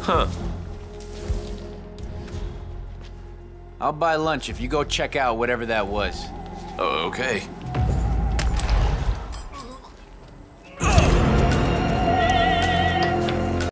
Huh. I'll buy lunch if you go check out whatever that was. Oh, okay.